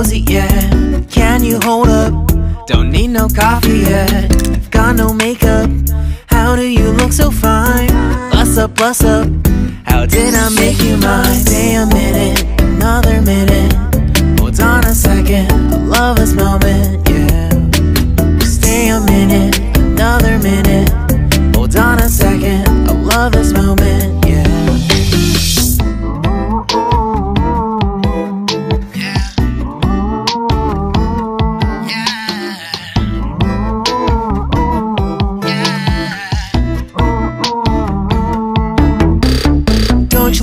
Cozy, yeah. Can you hold up? Don't need no coffee yet. I've got no makeup. How do you look so fine? Bust up, bust up. How did I make you mine? Stay a minute,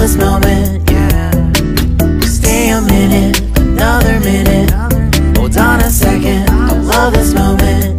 this moment, yeah. Stay a minute, another minute. Hold on a second, I love this moment,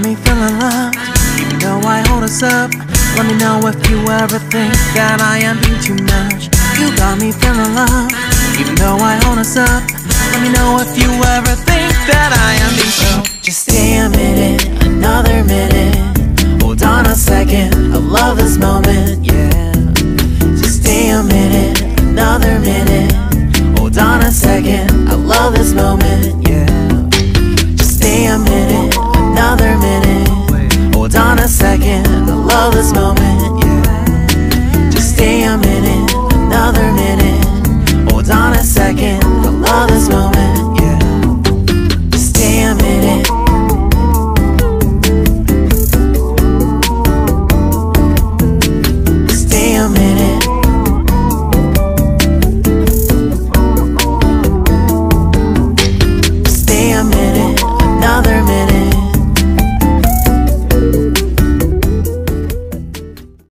got me feeling loved, even though I hold us up. Let me know if you ever think that I am being too much. You got me feeling loved, even though I hold us up. Let me know if you ever think that I am being so. Just stay a minute, another minute. Hold on a second, I love this moment, yeah. Just stay a minute, another minute. Hold on a second, I love this moment.